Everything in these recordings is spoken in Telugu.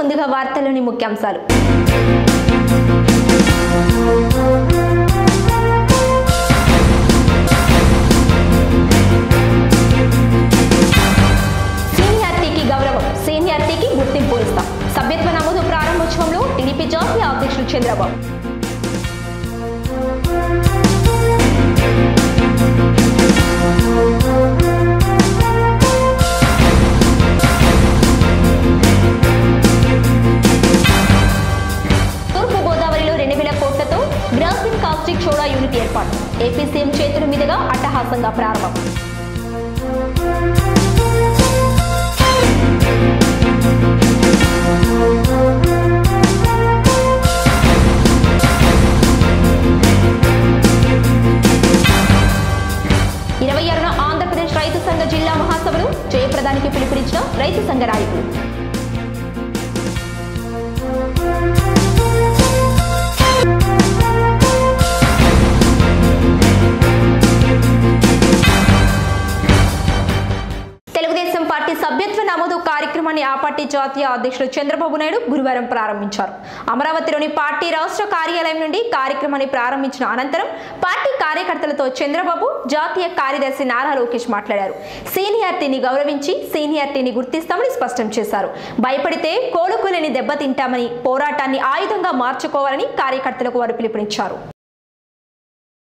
ముందుగా వార్తల్లోని ముఖ్యాంశాలు. సీనియార్టీకి గౌరవం సీనియార్టీకి గుర్తింపు ఇస్తాం. సభ్యత్వ నమోదు ప్రారంభోత్సవంలో టీడీపీ జాతీయ అధ్యక్షుడు చంద్రబాబు. ఏపీ సీఎం చేతుల మీదుగా అట్టహాసంగా ప్రారంభం. జాతీయ అధ్యక్షుడు చంద్రబాబు నాయుడు గురువారం ప్రారంభించారు. అమరావతిలోని పార్టీ రాష్ట్ర కార్యాలయం నుండి కార్యక్రమాన్ని ప్రారంభించిన అనంతరం పార్టీ కార్యకర్తలతో చంద్రబాబు జాతీయ కార్యదర్శి నారా లోకేష్ మాట్లాడారు. సీనియారిటీని గౌరవించి సీనియారిటీని గుర్తిస్తామని స్పష్టం చేశారు. భయపడితే కోలుకోలేని దెబ్బతింటామని పోరాటాన్ని ఆయుధంగా మార్చుకోవాలని కార్యకర్తలకు వారు పిలుపునిచ్చారు.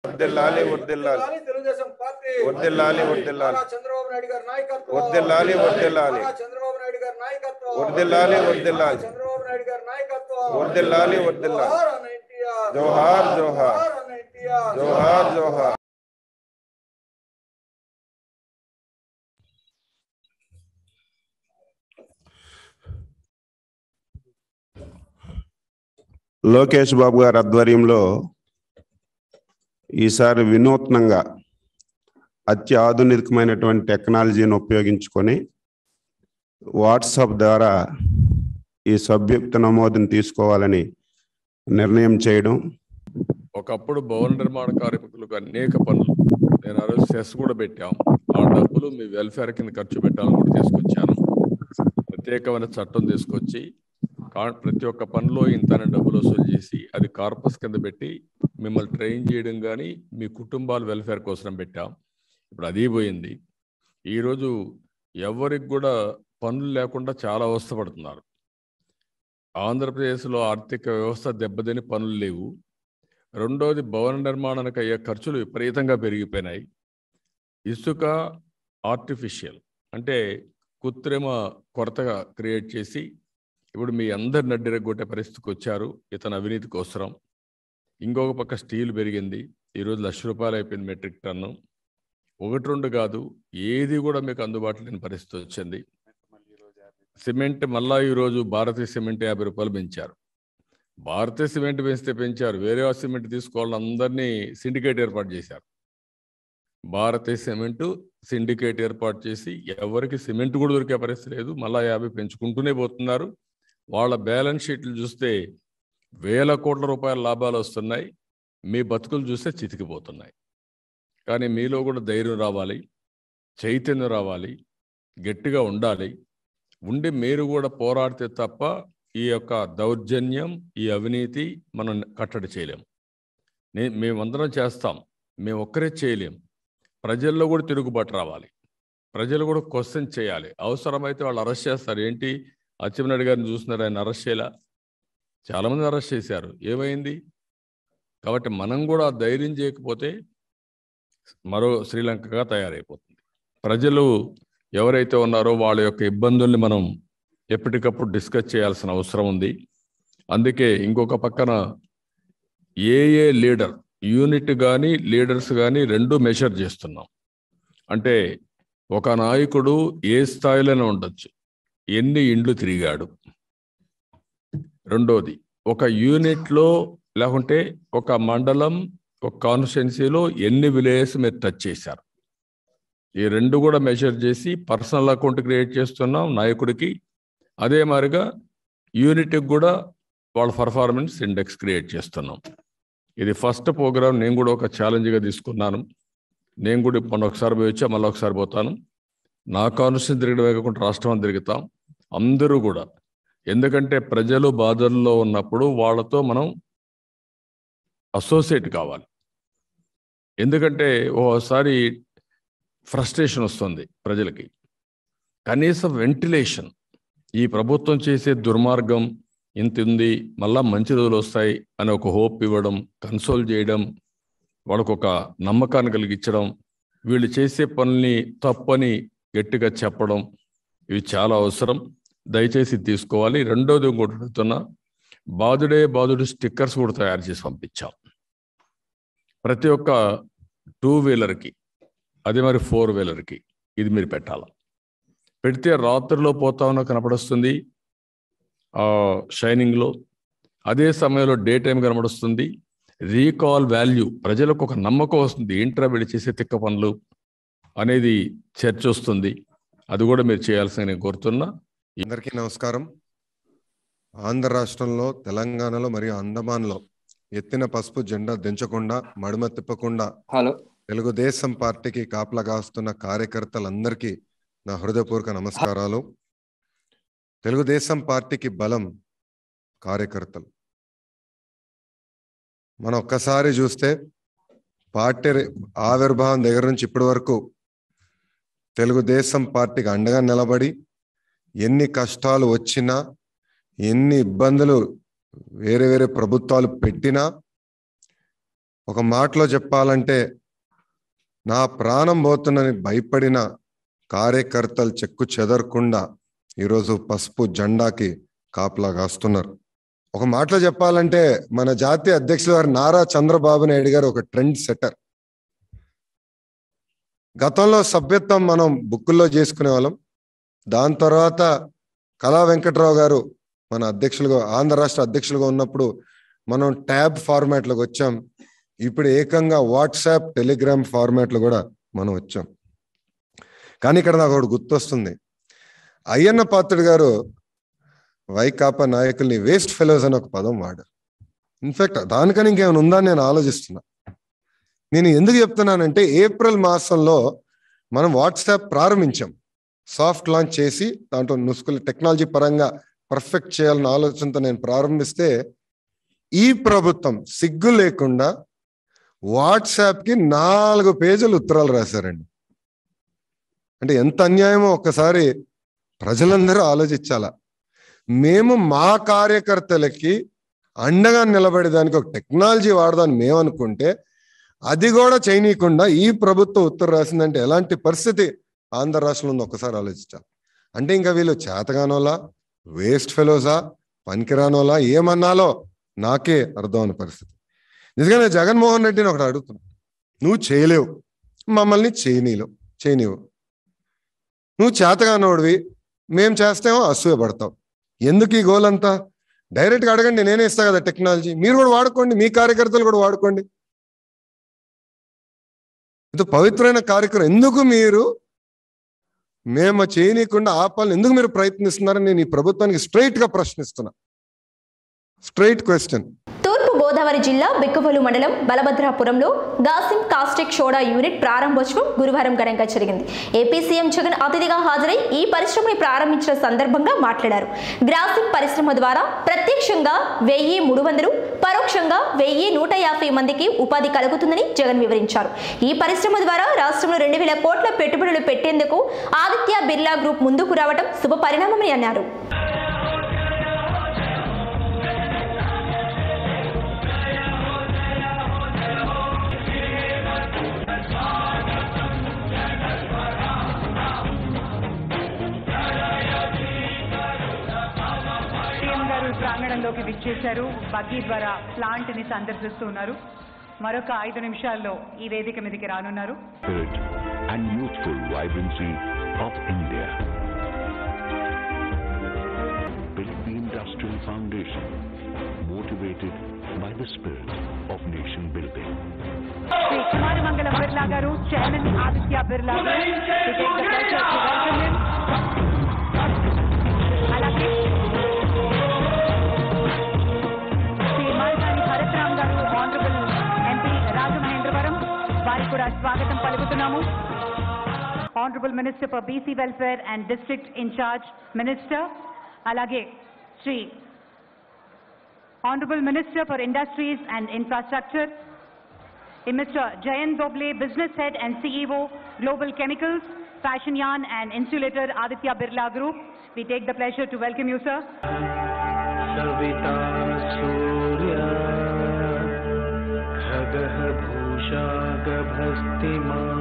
వర్దిల్లాలి వర్దిల్లాలి వర్ధిల్లాలి తెలుగుదేశం పార్టీ వర్ధిల్లాలి వర్దిల్లాలి వర్దిల్లాలి వర్దిల్లాలి వర్దిల్లాలి జోహార్ జోహార్. జోహార్ జోహార్. లోకేష్ బాబు గారి ఆధ్వర్యంలో ఈసారి వినూత్నంగా అత్యాధునికమైనటువంటి టెక్నాలజీని ఉపయోగించుకొని వాట్సాప్ ద్వారా ఈ సభ్యుక్త నమోదును తీసుకోవాలని నిర్ణయం చేయడం. ఒకప్పుడు భవన నిర్మాణ కార్మికులకు అనేక పనులు నేను ఆ రోజు సెస్ కూడా పెట్టాం. ఆ డబ్బులు మీ వెల్ఫేర్ కింద ఖర్చు పెట్టాలని కూడా తీసుకొచ్చాను. ప్రత్యేకమైన చట్టం తీసుకొచ్చి కా- ప్రతి ఒక్క పనిలో ఇంత డబ్బులు వసూలు చేసి అది కార్పస్ కింద పెట్టి మిమ్మల్ని ట్రైన్ చేయడం కానీ మీ కుటుంబాల వెల్ఫేర్ కోసం పెట్టాం. ఇప్పుడు అది పోయింది. ఈరోజు ఎవరికి కూడా పనులు లేకుండా చాలా అవస్థపడుతున్నారు. ఆంధ్రప్రదేశ్లో ఆర్థిక వ్యవస్థ దెబ్బతిని పనులు లేవు. రెండోది భవన నిర్మాణానికి అయ్యే ఖర్చులు విపరీతంగా పెరిగిపోయినాయి. ఇసుక ఆర్టిఫిషియల్ అంటే కృత్రిమ కొరతగా క్రియేట్ చేసి ఇప్పుడు మీ అందరి నడ్డిరగొట్టే పరిస్థితికి వచ్చారు ఇతను అవినీతి కోసరం. ఇంకొక పక్క స్టీల్ పెరిగింది. ఈరోజు లక్ష రూపాయలు అయిపోయింది మెట్రిక్ టన్ను. ఒకటి రెండు కాదు ఏది కూడా మీకు అందుబాటులో లేని పరిస్థితి వచ్చింది. సిమెంట్ మళ్ళా ఈరోజు భారతీయ సిమెంట్ యాభై రూపాయలు పెంచారు. భారతీయ సిమెంట్ పెంచితే పెంచారు. వేరే సిమెంట్ తీసుకోవాలని అందరినీ సిండికేట్ ఏర్పాటు చేశారు. భారతీయ సిమెంట్ సిండికేట్ ఏర్పాటు చేసి ఎవరికి సిమెంట్ కూడా దొరికే పరిస్థితి లేదు. మళ్ళా యాభై పెంచుకుంటూనే పోతున్నారు. వాళ్ళ బ్యాలెన్స్ షీట్లు చూస్తే వేల కోట్ల రూపాయల లాభాలు వస్తున్నాయి. మీ బతుకులు చూస్తే చితికిపోతున్నాయి. కానీ మీలో కూడా ధైర్యం రావాలి. చైతన్యం రావాలి. గట్టిగా ఉండాలి. ఉండి మీరు కూడా పోరాడితే తప్ప ఈ యొక్క దౌర్జన్యం ఈ అవినీతి మనం కట్టడి చేయలేం. నే మేమందరం చేస్తాం. మేము ఒక్కరే చేయలేం. ప్రజల్లో కూడా తిరుగుబాటు రావాలి. ప్రజలు కూడా క్వశ్చన్ చేయాలి. అవసరమైతే వాళ్ళు అరెస్ట్ చేస్తారు. ఏంటి? అచ్చెన్నాయుడు గారిని చూస్తున్నారు ఆయన అరెస్ట్ చేయాల? చాలామంది అరెస్ట్ చేశారు. ఏమైంది? కాబట్టి మనం కూడా ధైర్యం చేయకపోతే మరో శ్రీలంకగా తయారైపోతుంది. ప్రజలు ఎవరైతే ఉన్నారో వాళ్ళ యొక్క ఇబ్బందుల్ని మనం ఎప్పటికప్పుడు డిస్కస్ చేయాల్సిన అవసరం ఉంది. అందుకే ఇంకొక పక్కన ఏ ఏ లీడర్ యూనిట్ కానీ లీడర్స్ కానీ రెండు మెషర్ చేస్తున్నాం. అంటే ఒక నాయకుడు ఏ స్థాయిలోనే ఉండొచ్చు. ఎన్ని ఇండ్లు తిరిగాడు. రెండోది ఒక యూనిట్లో లేకుంటే ఒక మండలం ఒక కాన్స్టిట్యున్సీలో ఎన్ని విలేజెస్ మీరు టచ్ చేశారు. ఈ రెండు కూడా మెజర్ చేసి పర్సనల్ అకౌంట్ క్రియేట్ చేస్తున్నాం నాయకుడికి. అదే మాదిరిగా యూనిట్కి కూడా వాళ్ళ పర్ఫార్మెన్స్ ఇండెక్స్ క్రియేట్ చేస్తున్నాం. ఇది ఫస్ట్ ప్రోగ్రామ్ నేను కూడా ఒక ఛాలెంజ్గా తీసుకున్నాను. నేను కూడా మొన్న ఒకసారి పోయి వచ్చా మళ్ళీ ఒకసారి పోతాను. నా కాన్స్టిట్యూషన్ తిరగడం కాకుండా రాష్ట్రం తిరుగుతాం. అందరూ కూడా. ఎందుకంటే ప్రజలు బాధల్లో ఉన్నప్పుడు వాళ్ళతో మనం అసోసియేట్ కావాలి. ఎందుకంటే ఓసారి ఫ్రస్ట్రేషన్ వస్తుంది ప్రజలకి. కనీసం వెంటిలేషన్ ఈ ప్రభుత్వం చేసే దుర్మార్గం ఇంత ఉంది మళ్ళా మంచి రోజులు వస్తాయి అని ఒక హోప్ ఇవ్వడం కన్సోల్ చేయడం వాళ్ళకు ఒక నమ్మకాన్ని కలిగించడం వీళ్ళు చేసే పనుల్ని తప్పని గట్టిగా చెప్పడం ఇవి చాలా అవసరం. దయచేసి తీసుకోవాలి. రెండోది ఇంకోటి అడుగుతున్నా బాధుడే బాధుడు స్టిక్కర్స్ కూడా తయారు చేసి పంపించాం. ప్రతి ఒక్క టూ వీలర్కి అదే మరి ఫోర్ వీలర్కి ఇది మీరు పెట్టాలి? పెడితే రాత్రిలో పోతా ఉన్న కనపడొస్తుంది. షైనింగ్లో అదే సమయంలో డే టైం కనబడుస్తుంది రీకాల్ వాల్యూ ప్రజలకు ఒక నమ్మకం వస్తుంది. ఏంట్రా వీళ్ళు చేసే తిక్క పనులు అనేది చర్చ వస్తుంది. అది కూడా మీరు చేయాల్సిన నేను కోరుతున్నా. అందరికీ నమస్కారం. ఆంధ్ర రాష్ట్రంలో తెలంగాణలో మరియు అండమాన్లో ఎత్తిన పసుపు జెండా దించకుండా మడిమ తిప్పకుండా హలో. తెలుగుదేశం పార్టీకి కాపలా కాస్తున్న కార్యకర్తలందరికీ నా హృదయపూర్వక నమస్కారాలు. తెలుగుదేశం పార్టీకి బలం కార్యకర్తలు. మనం ఒక్కసారి చూస్తే పార్టీ ఆవిర్భావం దగ్గర నుంచి ఇప్పటి వరకు తెలుగుదేశం పార్టీకి అండగా నిలబడి ఎన్ని కష్టాలు వచ్చినా ఎన్ని ఇబ్బందులు వేరే వేరే ప్రభుత్వాలు పెట్టినా ఒక మాటలో చెప్పాలంటే నా ప్రాణం పోతుందని భయపడిన కార్యకర్తలు చెక్కు చెదరకుండా ఈరోజు పసుపు జెండాకి కాపలా కాస్తున్నారు. ఒక మాటలో చెప్పాలంటే మన జాతీయ అధ్యక్షుల గారు నారా చంద్రబాబు నాయుడు గారు ఒక ట్రెండ్ సెట్టర్. గతంలో సభ్యత్వం మనం బుక్కుల్లో చేసుకునే వాళ్ళం. దాని తర్వాత కళా వెంకట్రావు గారు మన అధ్యక్షులుగా ఆంధ్ర రాష్ట్ర అధ్యక్షులుగా ఉన్నప్పుడు మనం ట్యాబ్ ఫార్మాట్లోకి వచ్చాం. ఇప్పుడు ఏకంగా వాట్సాప్ టెలిగ్రామ్ ఫార్మాట్లో కూడా మనం వచ్చాం. కానీ ఇక్కడ నాకు ఒకటి గుర్తొస్తుంది. అయ్యన్న పాత్రుడు గారు వైకాపా నాయకుల్ని వేస్ట్ ఫెలోస్ అని ఒక పదం వాడారు. ఇన్ఫాక్ట్ దానికని ఇంకేమైనా ఉందా అని నేను ఆలోచిస్తున్నా. నేను ఎందుకు చెప్తున్నానంటే ఏప్రిల్ మాసంలో మనం వాట్సాప్ ప్రారంభించాం. సాఫ్ట్ లాంచ్ చేసి దాంట్లో నుసుకులు టెక్నాలజీ పరంగా పర్ఫెక్ట్ చేయాలన్న ఆలోచనతో నేను ప్రారంభిస్తే ఈ ప్రభుత్వం సిగ్గు లేకుండా వాట్సాప్కి నాలుగు పేజీలు ఉత్తరాలు రాశారండి. అంటే ఎంత అన్యాయమో ఒక్కసారి ప్రజలందరూ ఆలోచించాలా. మేము మా కార్యకర్తలకి అండగా నిలబడేదానికి ఒక టెక్నాలజీ వాడదాన్ని మేము అనుకుంటే అది కూడా చేయనీయకుండా ఈ ప్రభుత్వం ఉత్తరం రాసిందంటే ఎలాంటి పరిస్థితి ఆంధ్ర రాష్ట్రంలో ఉంది ఒక్కసారి ఆలోచించాలి. అంటే ఇంకా వీళ్ళు చేతగానోలా వేస్ట్ ఫెలోసా పనికిరానోలా ఏమన్నాలో నాకే అర్థం పరిస్థితి. నిజంగానే జగన్మోహన్ రెడ్డిని ఒకటి అడుగుతున్నా. నువ్వు చేయలేవు. మమ్మల్ని చేయనీలో చేయనీవు నువ్వు చేతగానోడివి మేం చేస్తేమో అసూయ పడతావు. ఎందుకు ఈ గోల్ అంతా డైరెక్ట్గా అడగండి. నేనే ఇస్తా కదా టెక్నాలజీ. మీరు కూడా వాడుకోండి. మీ కార్యకర్తలు కూడా వాడుకోండి. ఇది పవిత్రమైన కార్యక్రమం. ఎందుకు మీరు మేము చేయనీయకుండా ఆపాలని ఎందుకు మీరు ప్రయత్నిస్తున్నారని నేను ఈ ప్రభుత్వానికి స్ట్రైట్గా ప్రశ్నిస్తున్నా. స్ట్రైట్ క్వశ్చన్ గోదావరి జిల్లా బిక్కవోలు మండలం బలభద్రాపురంలో గాసిం కాస్టిక్ సోడా యూనిట్ ప్రారంభోత్సవం గురువారం ఘనంగా జరిగింది. ఏపీ సీఎం జగన్ అతిథిగా హాజరై ఈ పరిశ్రమని ప్రారంభించిన సందర్భంగా మాట్లాడారు. గ్రాసిం పరిశ్రమ ద్వారా ప్రత్యక్షంగా వెయ్యి మూడు వందలు పరోక్షంగా వెయ్యి నూట యాభై మందికి ఉపాధి కలుగుతుందని జగన్ వివరించారు. ఈ పరిశ్రమ ద్వారా రాష్ట్రంలో రెండు వేల కోట్ల పెట్టుబడులు పెట్టేందుకు ఆదిత్య బిర్లా గ్రూప్ ముందుకు రావడం శుభ పరిణామమని అన్నారు. ఆధ్వర్యంలోకి విచ్చేశారు. బగ్గీ ద్వారా ప్లాంట్ని సందర్శిస్తున్నారు మరొక ఐదు నిమిషాల్లో ఈ వేదిక మీదకి రానున్నారు. మంగళ బిర్లా గారు చైర్మన్ ఆదిత్య బిర్లా స్వాగతం పలుకుతున్నాము honourable minister for BC welfare and district incharge minister అలాగే Shri honourable minister for industries and infrastructure mister Jayan Doble business head and CEO global chemicals fashion yarn and insulator Aditya Birla group We take the pleasure to welcome you, sir. Savita Surya Khagah Bhusha सुवर्णसदृशो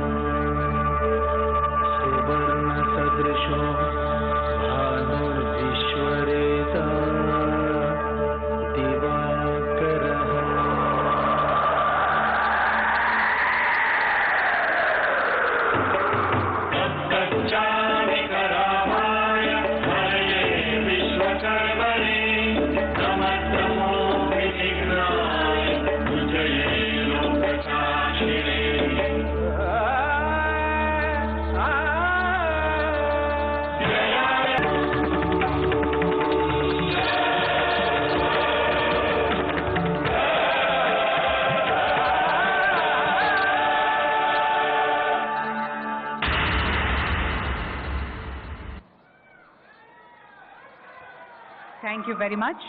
Thank you very much.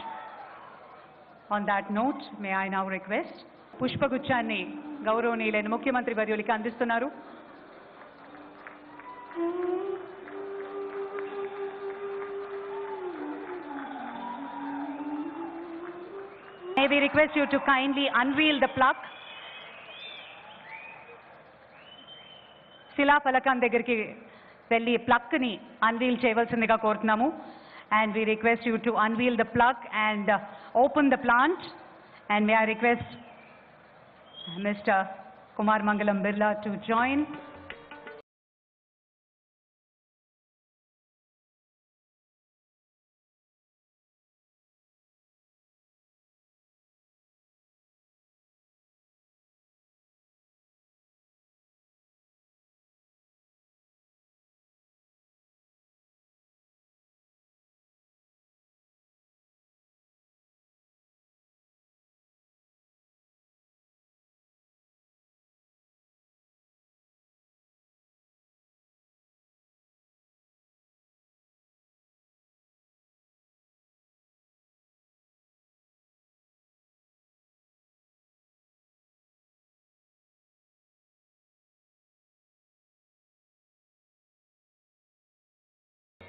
On that note, may I now request పుష్పగుచ్చాన్ని గౌరవనీయులైన ముఖ్యమంత్రి వర్యులకి అందిస్తున్నారు May we request you to kindly unveil the plaque. శిలాఫలకం దగ్గరికి వెళ్ళి ప్లక్ని అన్వీల్ చేయవలసిందిగా కోరుతున్నాము and we request you to unveil the plug and uh, open the plant. And may I request Mr. Kumar Mangalam Birla to join.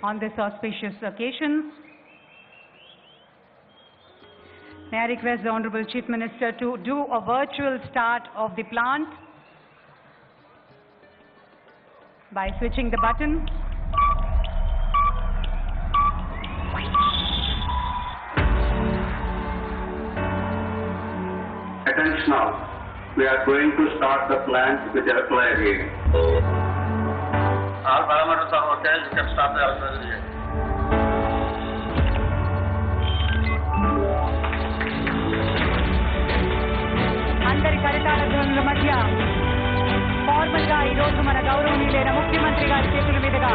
On this auspicious occasion. May I request the Honorable Chief Minister to do a virtual start of the plant by switching the button. Attention now. We are going to start the plant with airflow again. All parameters are okay. You can start the airflow again. అందరి కరతాళ ధ్వనుల మధ్య ఫార్మల్గా ఈ రోజు మన గౌరవనీయులైన ముఖ్యమంత్రి గారి చేతుల మీదుగా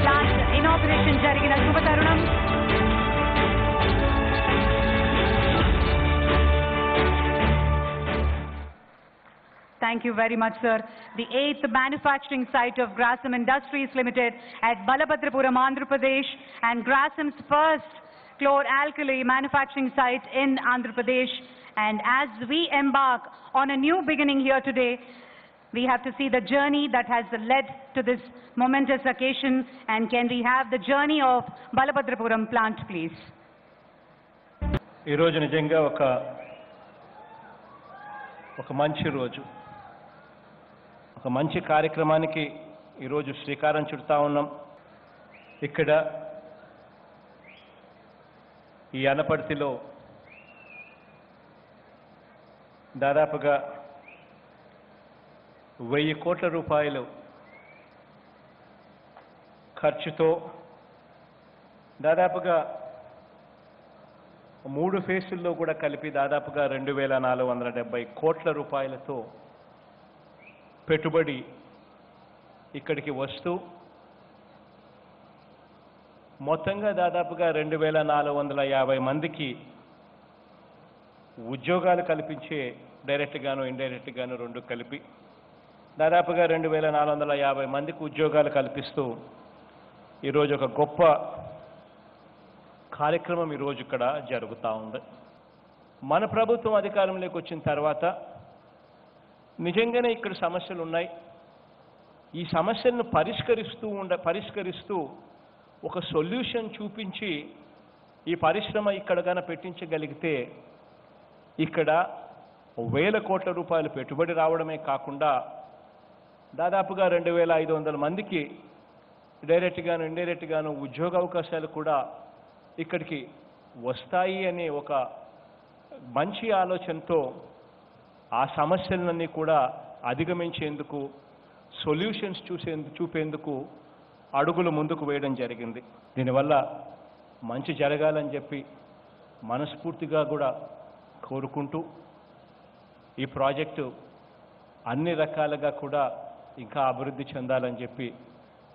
ప్లాంట్ ఇనాగ్రేషన్ జరిగిన శుభ తరుణం Thank you very much, sir. The eighth manufacturing site of Grasim Industries Limited at Balabhadrapuram, Andhra Pradesh, and Grasim's first chlor-alkali manufacturing site in Andhra Pradesh. And as we embark on a new beginning here today, we have to see the journey that has led to this momentous occasion. And can we have the journey of Balabhadrapuram plant, please? ఈరోజు నిజంగా ఒక ఒక మంచి రోజు ఒక మంచి కార్యక్రమానికి ఈరోజు శ్రీకారం చుడతా ఉన్నాం. ఇక్కడ ఈ అనపర్తిలో దాదాపుగా వెయ్యి కోట్ల రూపాయలు ఖర్చుతో దాదాపుగా మూడు ఫేసుల్లో కూడా కలిపి దాదాపుగా రెండు వేల నాలుగు వందల డెబ్బై కోట్ల రూపాయలతో పెట్టుబడి ఇక్కడికి వస్తూ మొత్తంగా దాదాపుగా రెండు వేల నాలుగు వందల యాభై మందికి ఉద్యోగాలు కల్పించే డైరెక్ట్గాను ఇండైరెక్ట్గాను రెండు కలిపి దాదాపుగా రెండు వేల నాలుగు వందల యాభై మందికి ఉద్యోగాలు కల్పిస్తూ ఈరోజు ఒక గొప్ప కార్యక్రమం ఈరోజు ఇక్కడ జరుగుతూ ఉంది. మన ప్రభుత్వం అధికారంలోకి వచ్చిన తర్వాత నిజంగానే ఇక్కడ సమస్యలు ఉన్నాయి ఈ సమస్యలను పరిష్కరిస్తూ ఉండ పరిష్కరిస్తూ ఒక సొల్యూషన్ చూపించి ఈ పరిశ్రమ ఇక్కడ కన పెట్టించగలిగితే ఇక్కడ వేల కోట్ల రూపాయలు పెట్టుబడి రావడమే కాకుండా దాదాపుగా రెండు వేల ఐదు వందల మందికి డైరెక్ట్గాను ఇండైరెక్ట్గాను ఉద్యోగ అవకాశాలు కూడా ఇక్కడికి వస్తాయి అనే ఒక మంచి ఆలోచనతో ఆ సమస్యలన్నీ కూడా అధిగమించేందుకు సొల్యూషన్స్ చూసేందుకు చూపేందుకు అడుగులు ముందుకు వేయడం జరిగింది. దీనివల్ల మంచి జరగాలని చెప్పి మనస్ఫూర్తిగా కూడా కోరుకుంటూ ఈ ప్రాజెక్టు అన్ని రకాలుగా కూడా ఇంకా అభివృద్ధి చెందాలని చెప్పి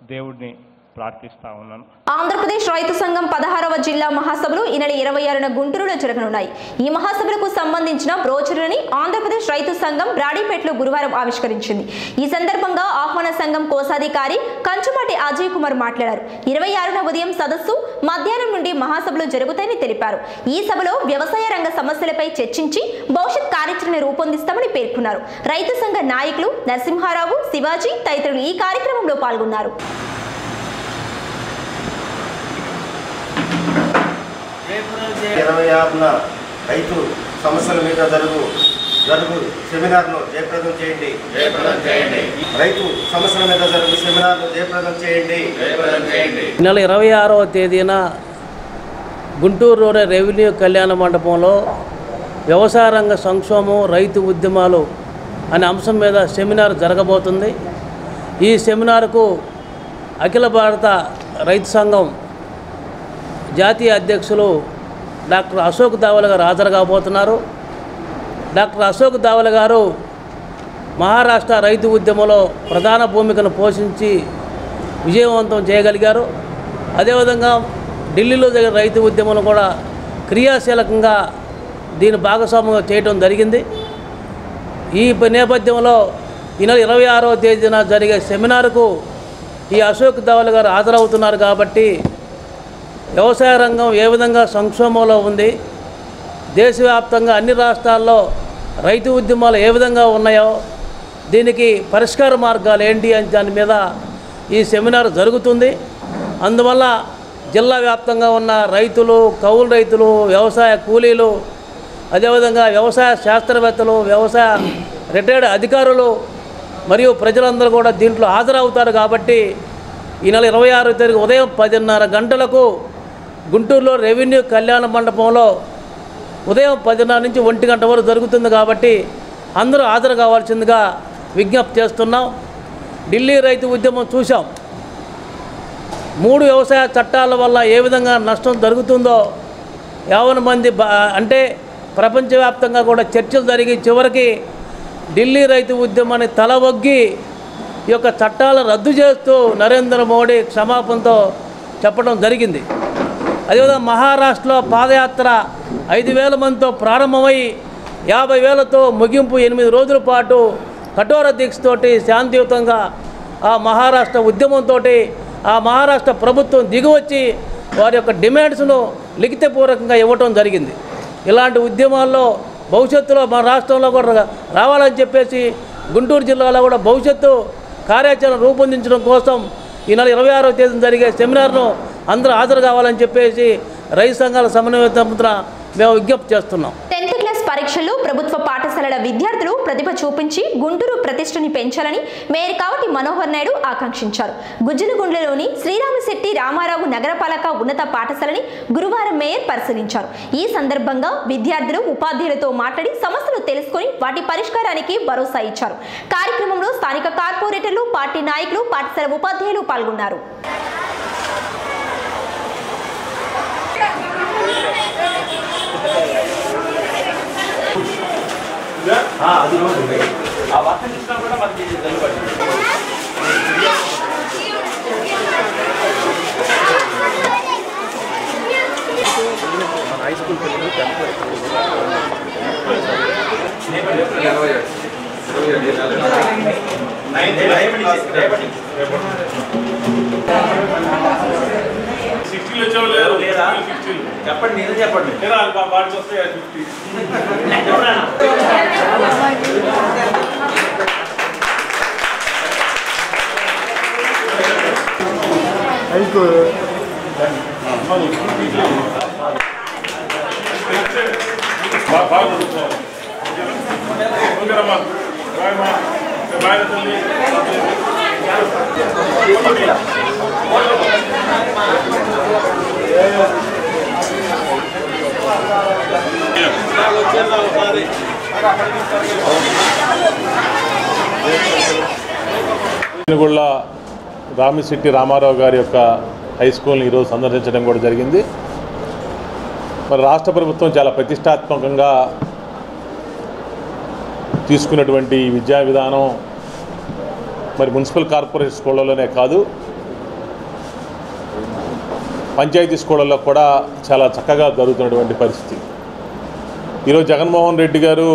దేవుడిని ప్రార్థిస్తా ఉన్నాను. ఆంధ్రప్రదేశ్ రైతు సంఘం పదహారవ జిల్లా మహాసభలు ఈ నెల ఇరవై ఆరున గుంటూరులో జరగనున్నాయి. ఈ మహాసభలకు సంబంధించిన బ్రోచర్లని ఆంధ్రప్రదేశ్ రైతు సంఘం బ్రాడీపేటలో గురువారం ఆవిష్కరించింది. ఈ సందర్భంగా ఆహ్వాన సంఘం కోశాధికారి కంచుమాటి అజయ్ కుమార్ మాట్లాడారు. ఇరవై ఆరున ఉదయం సదస్సు మధ్యాహ్నం నుండి మహాసభలు జరుగుతాయని తెలిపారు. ఈ సభలో వ్యవసాయ రంగ సమస్యలపై చర్చించి భవిష్యత్ కార్యాచరణ రూపొందిస్తామని పేర్కొన్నారు. రైతు సంఘ నాయకులు నరసింహారావు శివాజీ తదితరులు ఈ కార్యక్రమంలో పాల్గొన్నారు. ఇరవై ఆరున రైతు సమస్యల మీద జరుగు జరుగు సెమినార్ను జయప్రదం చేయండి. జయప్రదం చేయండి. రైతు సమస్యల మీద జరుగు సెమినార్ను జయప్రదం చేయండి. జయప్రదం చేయండి. ఈ నెల ఇరవై ఆరవ తేదీన గుంటూరు రోడ్ రెవెన్యూ కళ్యాణ మండపంలో వ్యవసాయ రంగ సంక్షోభం రైతు ఉద్యమాలు అనే అంశం మీద సెమినార్ జరగబోతుంది. ఈ సెమినార్కు అఖిల భారత రైతు సంఘం జాతీయ అధ్యక్షులు డాక్టర్ అశోక్ దావల్ గారు హాజరు కాబోతున్నారు. డాక్టర్ అశోక్ దావల్ గారు మహారాష్ట్ర రైతు ఉద్యమంలో ప్రధాన భూమికను పోషించి విజయవంతం చేయగలిగారు. అదేవిధంగా ఢిల్లీలో జరిగిన రైతు ఉద్యమంలో కూడా క్రియాశీలకంగా దీని భాగస్వామ్యం చేయడం జరిగింది. ఈ నేపథ్యంలో ఈ నెల ఇరవై ఆరవ తేదీన జరిగే సెమినార్కు ఈ అశోక్ దావల్ గారు హాజరవుతున్నారు కాబట్టి వ్యవసాయ రంగం ఏ విధంగా సంక్షోభంలో ఉంది? దేశవ్యాప్తంగా అన్ని రాష్ట్రాల్లో రైతు ఉద్యమాలు ఏ విధంగా ఉన్నాయో దీనికి పరిష్కార మార్గాలు ఏంటి అని దాని మీద ఈ సెమినార్ జరుగుతుంది. అందువల్ల జిల్లా వ్యాప్తంగా ఉన్న రైతులు కౌలు రైతులు వ్యవసాయ కూలీలు అదేవిధంగా వ్యవసాయ శాస్త్రవేత్తలు వ్యవసాయ రిటైర్డ్ అధికారులు మరియు ప్రజలందరూ కూడా దీంట్లో హాజరవుతారు కాబట్టి ఈ నెల ఇరవై ఆరో తారీఖు ఉదయం పదిన్నర గంటలకు గుంటూరులో రెవెన్యూ కళ్యాణ మండపంలో ఉదయం పదిన్నర నుంచి ఒంటి గంట వరకు జరుగుతుంది కాబట్టి అందరూ హాజరు కావాల్సిందిగా విజ్ఞప్తి చేస్తున్నాం. ఢిల్లీ రైతు ఉద్యమం చూసాం మూడు వ్యవసాయ చట్టాల వల్ల ఏ విధంగా నష్టం జరుగుతుందో యావన మంది బా అంటే ప్రపంచవ్యాప్తంగా కూడా చర్చలు జరిగి చివరికి ఢిల్లీ రైతు ఉద్యమాన్ని తల ఈ యొక్క చట్టాలు రద్దు చేస్తూ నరేంద్ర మోడీ క్షమాపణతో చెప్పడం జరిగింది. అదేవిధంగా మహారాష్ట్రలో పాదయాత్ర ఐదు వేల మందితో ప్రారంభమై యాభై వేలతో ముగింపు ఎనిమిది రోజుల పాటు కఠోర దీక్షతోటి శాంతియుతంగా ఆ మహారాష్ట్ర ఉద్యమంతో ఆ మహారాష్ట్ర ప్రభుత్వం దిగివచ్చి వారి యొక్క డిమాండ్స్ను లిఖితపూర్వకంగా ఇవ్వటం జరిగింది. ఇలాంటి ఉద్యమాల్లో భవిష్యత్తులో మన రాష్ట్రంలో కూడా రావాలని చెప్పేసి గుంటూరు జిల్లాలో కూడా భవిష్యత్తు కార్యాచరణ రూపొందించడం కోసం ఈ నెల ఇరవై ఆరో తేదీన జరిగే సెమినార్ను అందరూ హాజరు కావాలని చెప్పేసి రైతు సంఘాల సమన్వయతమున మేము విజ్ఞప్తి చేస్తున్నాం. టెన్త్ క్లాస్ పరీక్షల్లో ప్రభుత్వ పాఠశాలల విద్యార్థులు ప్రతిభ చూపించి గుంటూరు ప్రతిష్టని పెంచాలని మేయర్ కావటి మనోహర్ నాయుడు ఆకాంక్షించారు. గుజ్జనగుండ్లలోని శ్రీరామశెట్టి రామారావు నగరపాలక ఉన్నత పాఠశాలని గురువారం మేయర్ పరిశీలించారు. ఈ సందర్భంగా విద్యార్థులు ఉపాధ్యాయులతో మాట్లాడి సమస్యలు తెలుసుకొని వాటి పరిష్కారానికి భరోసా ఇచ్చారు. కార్యక్రమంలో స్థానిక కార్పొరేటర్లు పార్టీ నాయకులు పాఠశాల ఉపాధ్యాయులు పాల్గొన్నారు. हाँ अभी रोज हो गई अब आपने मत कीजिए जल्दी వాటికి వస్తాయి కూడా రామిశెట్టి రామారావు గారి యొక్క హై స్కూల్ని ఈరోజు సందర్శించడం కూడా జరిగింది. మరి రాష్ట్ర ప్రభుత్వం చాలా ప్రతిష్టాత్మకంగా తీసుకున్నటువంటి విద్యా విధానం మరి మున్సిపల్ కార్పొరేషన్ స్కూళ్ళలోనే కాదు పంచాయతీ స్కూళ్ళల్లో కూడా చాలా చక్కగా జరుగుతున్నటువంటి పరిస్థితి. ఈరోజు జగన్మోహన్ రెడ్డి గారు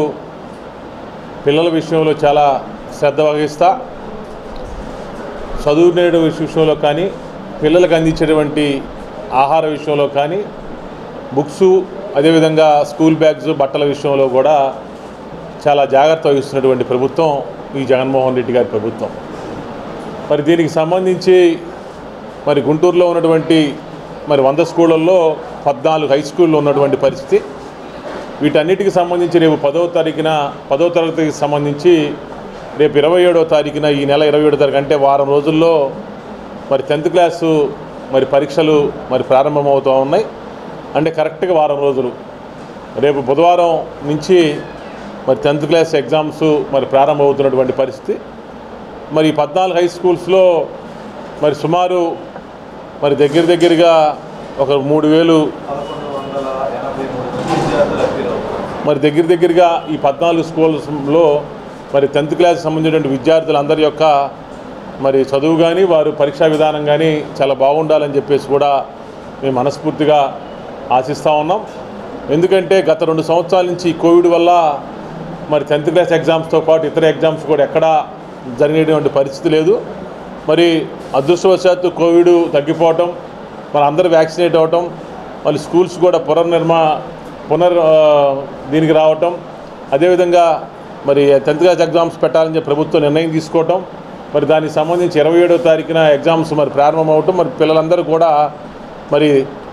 పిల్లల విషయంలో చాలా శ్రద్ధ వహిస్తా చదువునేడు విషయంలో కానీ పిల్లలకు అందించేటువంటి ఆహార విషయంలో కానీ బుక్స్ అదేవిధంగా స్కూల్ బ్యాగ్స్ బట్టల విషయంలో కూడా చాలా జాగ్రత్త వహిస్తున్నటువంటి ప్రభుత్వం ఈ జగన్మోహన్ రెడ్డి గారి ప్రభుత్వం. మరి దీనికి సంబంధించి మరి గుంటూరులో ఉన్నటువంటి మరి వంద స్కూళ్ళల్లో పద్నాలుగు హై స్కూల్లో ఉన్నటువంటి పరిస్థితి. వీటన్నిటికి సంబంధించి రేపు పదవ తారీఖున పదవ తరగతికి సంబంధించి రేపు ఇరవై ఏడో తారీఖున ఈ నెల ఇరవై ఏడో తారీఖు అంటే వారం రోజుల్లో మరి టెన్త్ క్లాసు మరి పరీక్షలు మరి ప్రారంభమవుతూ ఉన్నాయి. అంటే కరెక్ట్గా వారం రోజులు. రేపు బుధవారం నుంచి మరి టెన్త్ క్లాస్ ఎగ్జామ్స్ మరి ప్రారంభమవుతున్నటువంటి పరిస్థితి. మరి పద్నాలుగు హై స్కూల్స్లో మరి సుమారు మరి దగ్గర దగ్గరగా ఒక మూడు వేలు మరి దగ్గర దగ్గరగా ఈ పద్నాలుగు స్కూల్స్లో మరి టెన్త్ క్లాస్ సంబంధించినటువంటి విద్యార్థులందరి యొక్క మరి చదువు కానీ వారు పరీక్షా విధానం కానీ చాలా బాగుండాలని చెప్పేసి కూడా మేము మనస్ఫూర్తిగా ఆశిస్తూ ఉన్నాం. ఎందుకంటే గత రెండు సంవత్సరాల నుంచి కోవిడ్ వల్ల మరి టెన్త్ క్లాస్ ఎగ్జామ్స్తో పాటు ఇతర ఎగ్జామ్స్ కూడా ఎక్కడా జరిగేటువంటి పరిస్థితి లేదు. మరి అదృష్టవశాత్తు కోవిడ్ తగ్గిపోవటం మరి అందరూ వ్యాక్సినేట్ అవ్వటం మళ్ళీ స్కూల్స్ కూడా పునర్నిర్మా పునర్ దీనికి రావటం. అదేవిధంగా మరి టెన్త్ క్లాస్ ఎగ్జామ్స్ పెట్టాలని చెప్పి ప్రభుత్వం నిర్ణయం తీసుకోవటం. మరి దానికి సంబంధించి ఇరవై ఏడో తారీఖున ఎగ్జామ్స్ మరి ప్రారంభం అవటం మరి పిల్లలందరూ కూడా మరి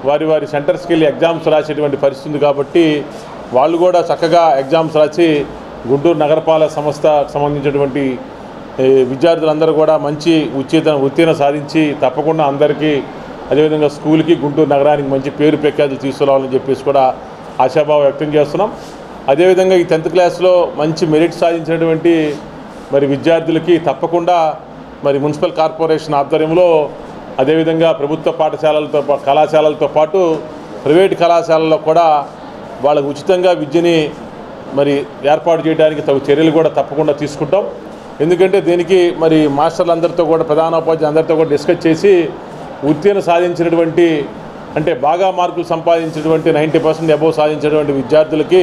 వారి వారి సెంటర్స్కి వెళ్ళి ఎగ్జామ్స్ రాసేటువంటి పరిస్థితి ఉంది కాబట్టి వాళ్ళు కూడా చక్కగా ఎగ్జామ్స్ రాసి గుంటూరు నగరపాలక సంస్థ సంబంధించినటువంటి విద్యార్థులందరూ కూడా మంచి ఉచిత ఉత్తీర్ణ సాధించి తప్పకుండా అందరికీ అదేవిధంగా స్కూల్కి గుంటూరు నగరానికి మంచి పేరు ప్రఖ్యాతులు తీసుకురావాలని చెప్పేసి కూడా ఆశాభావం వ్యక్తం చేస్తున్నాం. అదేవిధంగా ఈ టెన్త్ క్లాస్లో మంచి మెరిట్ సాధించినటువంటి మరి విద్యార్థులకి తప్పకుండా మరి మున్సిపల్ కార్పొరేషన్ ఆధ్వర్యంలో అదేవిధంగా ప్రభుత్వ పాఠశాలలతో కళాశాలలతో పాటు ప్రైవేట్ కళాశాలల్లో కూడా వాళ్ళకు ఉచితంగా విద్యని మరి ఏర్పాటు చేయడానికి తగు చర్యలు కూడా తప్పకుండా తీసుకుంటాం. ఎందుకంటే దీనికి మరి మాస్టర్లందరితో కూడా ప్రధానోపాధ్యాయులు అందరితో కూడా డిస్కస్ చేసి ఉత్తీర్ణ సాధించినటువంటి అంటే బాగా మార్కులు సంపాదించినటువంటి నైంటీ పర్సెంట్ అబోవ్ సాధించినటువంటి విద్యార్థులకి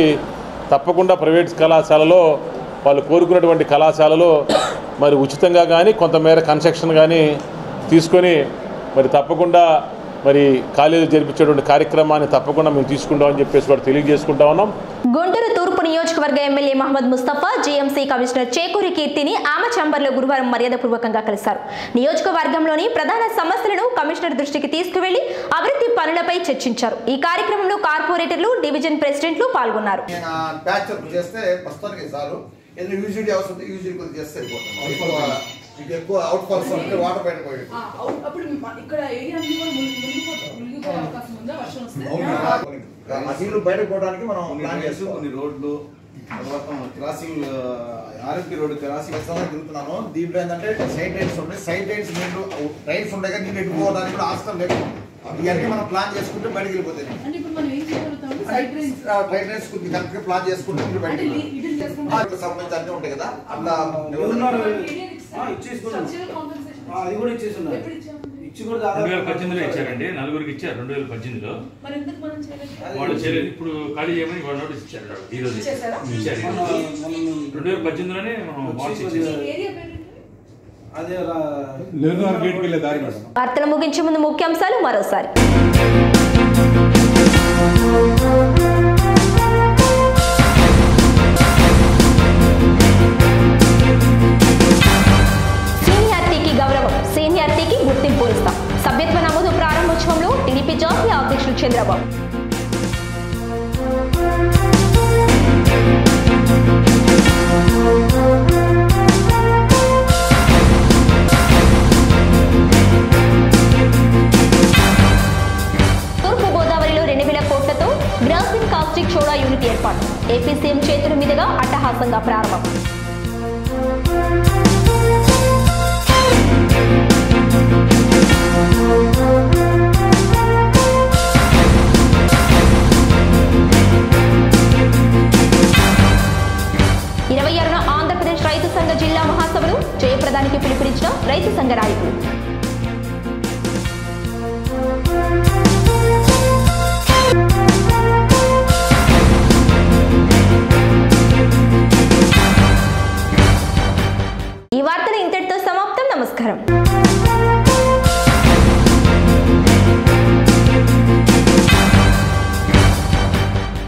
తప్పకుండా ప్రైవేట్ కళాశాలలో వాళ్ళు కోరుకున్నటువంటి కళాశాలలో మరి ఉచితంగా కానీ కొంతమేర కన్స్ట్రక్షన్ కానీ తీసుకొని మరి తప్పకుండా మరి కాలేజీలు జరిపించేటువంటి కార్యక్రమాన్ని తప్పకుండా మేము తీసుకుంటామని చెప్పేసి కూడా తెలియజేసుకుంటా ఉన్నాం. గుంటూరు తూర్పు నియోజకవర్గ MLA Mohammad Mustafa GMC commissioner Chekuri కీర్తిని ఆమె చంబర్లో గురువారం మర్యాదపూర్వకంగా కలిశారు. నియోజకవర్గంలోని ప్రధాన సమస్యలను కమిషనర్ దృష్టికి తీసుకువెళ్ళి అభివృద్ధి పనులపై చర్చించారు. ఈ కార్యక్రమంలో కార్పొరేటర్లు డివిజన్ ప్రెసిడెంట్లు పాల్గొన్నారు. చేస్తే చేస్తే సరిపోతుంది ఎక్కువ అవుట్ ఫాల్స్ ఉంటే వాటర్ బయట పోయి అప్పుడు ఇక్కడ ఏరియా అన్ని కూడా మునిగిపోయే అవకాశం ఉందా? వర్షం వస్తే? ఆ. నీళ్ళు బయటకు పోవడానికి మనం ప్లాన్ చేసుకోవాలి. కొన్ని రోడ్లు తర్వాత క్రాసింగ్ ఆర్ఎంపీ రోడ్ క్రాసింగ్ ఖచ్చితంగా తిరుగుతున్నాను. దీంట్లో ఏంటంటే సైడ్ లైన్స్ ఉన్నాయి. సైడ్ లైన్స్ నీళ్ళు రైన్స్ ఉంటాయి కానీ నీళ్ళు ఎట్టుకోవడానికి కూడా ఆస్కారం లేకుండా ఇవన్నీ మనం ప్లాన్ చేసుకుంటే బయటకు వెళ్ళిపోతాయి. అంటే ఇప్పుడు మనం ఏం చేయగలుగుతాం సైడ్ డ్రైన్స్ ట్రైన్ కరెక్ట్గా ప్లాన్ చేసుకుంటే నీళ్ళు అంటే బయటకు సంబంధించి అన్నీ ఉంటాయి కదా. అట్లా స్ట్రక్చరల్ కాంపెన్సేషన్ అది కూడా ఇచ్చేస్తున్నారు. ఎప్పుడు ఇచ్చాం ఇచ్చి కూడా రెండు వేల పద్దెనిమిదిలో ఇచ్చారండి. నలుగురికి ఇచ్చారు రెండు వేల పద్దెనిమిదిలో. మరి ఎందుకు మనం చేయలేదు? వాళ్ళు చేయలేదు. ఇప్పుడు ఖాళీ చేయమని వాళ్ళు నోటీస్ ఇచ్చారు. ఈ రోజు? ఇచ్చారు. రెండు వేల పద్దెనిమిదిలోనే వార్తలు ముగించే ముందు ముఖ్యాంశాలు మరోసారి. చంద్రబాబు. తూర్పు గోదావరిలో రెండు వేల కోట్లతో గ్రాసిన్ కాస్టిక్ చోడా యూనిట్ ఏర్పాటు. ఏపీ సీఎం చేతుల మీదుగా అట్టహాసంగా ప్రారంభం. జయప్రదానికి పిలుపునిచ్చిన రైతు సంఘ నాయకులు.